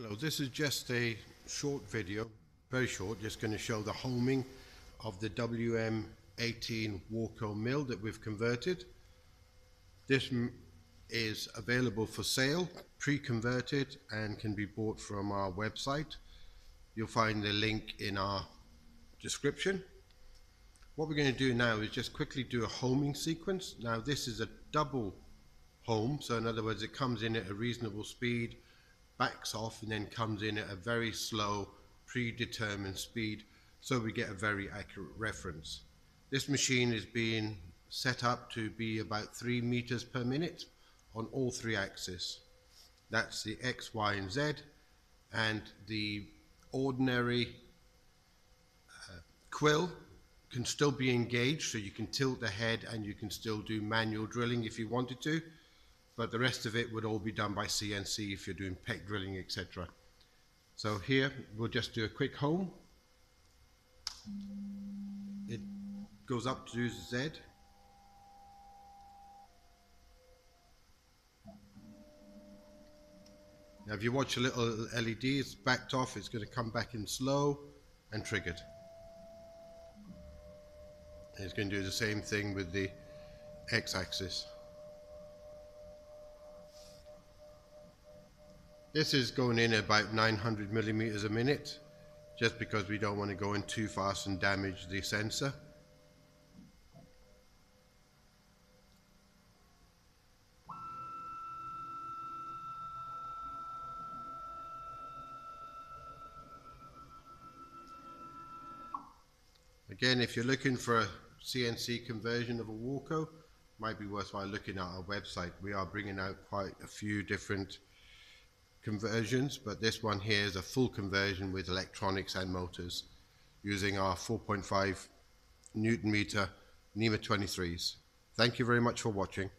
Hello, this is just a short video, very short, just going to show the homing of the WM18 Warco mill that we've converted. This is available for sale, pre-converted and can be bought from our website. You'll find the link in our description. What we're going to do now is just quickly do a homing sequence. Now this is a double home, so in other words it comes in at a reasonable speed backs off and then comes in at a very slow predetermined speed so we get a very accurate reference. This machine is being set up to be about 3 meters per minute on all three axes. That's the X, Y and Z and the ordinary uh, quill can still be engaged so you can tilt the head and you can still do manual drilling if you wanted to but the rest of it would all be done by CNC if you're doing peck drilling, etc. So here we'll just do a quick home. It goes up to Z. Now if you watch a little LED, it's backed off, it's going to come back in slow and triggered. It's going to do the same thing with the x-axis. This is going in about 900 millimeters a minute just because we don't want to go in too fast and damage the sensor. Again, if you're looking for a CNC conversion of a Warco, might be worthwhile looking at our website. We are bringing out quite a few different conversions, but this one here is a full conversion with electronics and motors using our 4.5 Newton meter NEMA 23s. Thank you very much for watching.